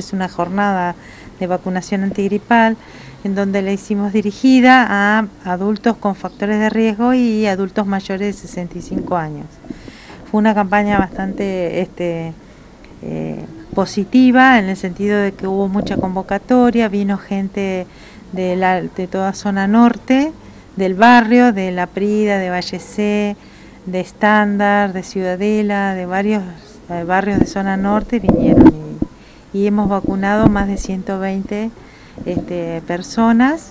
Es una jornada de vacunación antigripal en donde la hicimos dirigida a adultos con factores de riesgo y adultos mayores de 65 años. Fue una campaña bastante este, eh, positiva en el sentido de que hubo mucha convocatoria, vino gente de, la, de toda zona norte, del barrio, de La Prida, de Valle C, de Estándar, de Ciudadela, de varios eh, barrios de zona norte vinieron y, hemos vacunado más de 120 este, personas